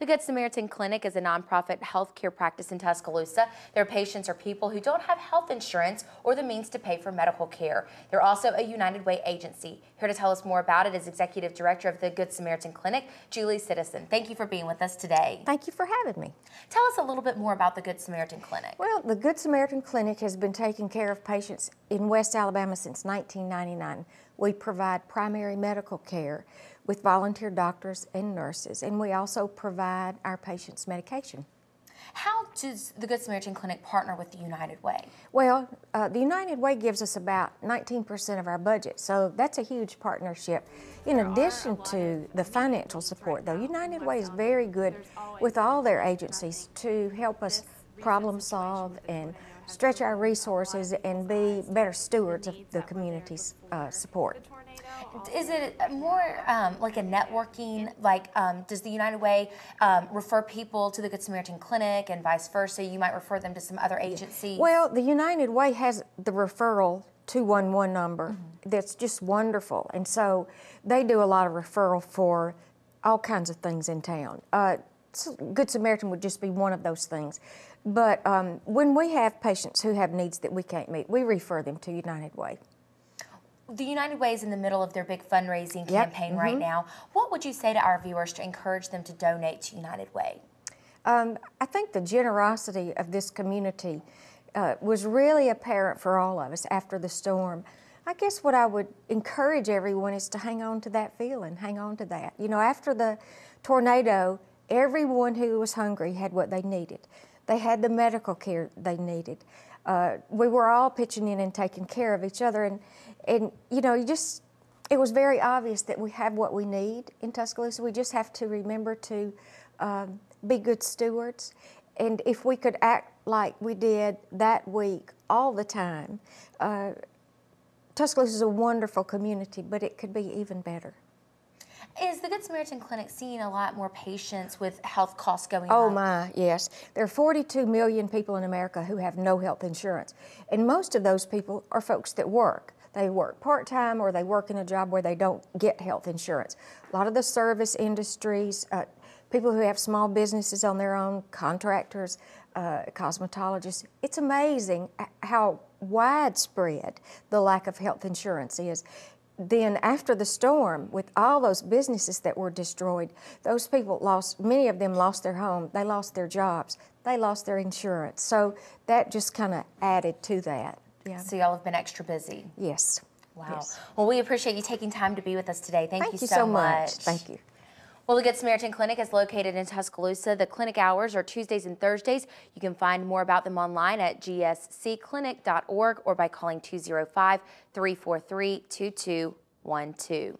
The Good Samaritan Clinic is a nonprofit healthcare practice in Tuscaloosa. Their patients are people who don't have health insurance or the means to pay for medical care. They're also a United Way agency. Here to tell us more about it is Executive Director of the Good Samaritan Clinic, Julie Citizen. Thank you for being with us today. Thank you for having me. Tell us a little bit more about the Good Samaritan Clinic. Well, the Good Samaritan Clinic has been taking care of patients in West Alabama since 1999. We provide primary medical care with volunteer doctors and nurses, and we also provide our patients medication. How does the Good Samaritan Clinic partner with the United Way? Well, uh, the United Way gives us about 19% of our budget, so that's a huge partnership. In addition to the financial support, though, United Way is very good with all their agencies to help us problem solve and stretch our resources and be better stewards of the community's uh, support. Is it more um, like a networking? Like, um, does the United Way um, refer people to the Good Samaritan Clinic and vice versa? You might refer them to some other agency. Well, the United Way has the referral 211 number mm-hmm. that's just wonderful. And so they do a lot of referral for all kinds of things in town. Uh, Good Samaritan would just be one of those things. But um, when we have patients who have needs that we can't meet, we refer them to United Way. The United Way is in the middle of their big fundraising yep. campaign mm-hmm. right now. What would you say to our viewers to encourage them to donate to United Way? Um, I think the generosity of this community uh, was really apparent for all of us after the storm. I guess what I would encourage everyone is to hang on to that feeling, hang on to that. You know, after the tornado, everyone who was hungry had what they needed. They had the medical care they needed. Uh, we were all pitching in and taking care of each other, and and you know, you just it was very obvious that we have what we need in Tuscaloosa. We just have to remember to um, be good stewards, and if we could act like we did that week all the time, uh, Tuscaloosa is a wonderful community, but it could be even better. Is the Good Samaritan Clinic seeing a lot more patients with health costs going oh up? Oh my, yes. There are 42 million people in America who have no health insurance. And most of those people are folks that work. They work part-time or they work in a job where they don't get health insurance. A lot of the service industries, uh, people who have small businesses on their own, contractors, uh, cosmetologists, it's amazing how widespread the lack of health insurance is then after the storm, with all those businesses that were destroyed, those people lost, many of them lost their home, they lost their jobs, they lost their insurance. So that just kind of added to that. Yeah. So y'all have been extra busy. Yes. Wow. Yes. Well, we appreciate you taking time to be with us today. Thank, Thank you, you so, so much. much. Thank you. Well, the Good Samaritan Clinic is located in Tuscaloosa. The clinic hours are Tuesdays and Thursdays. You can find more about them online at gscclinic.org or by calling 205 343 2212.